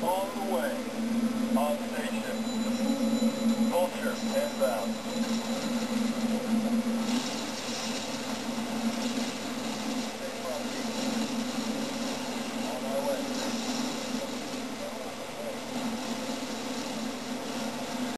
on the way. On station. Vulture, inbound.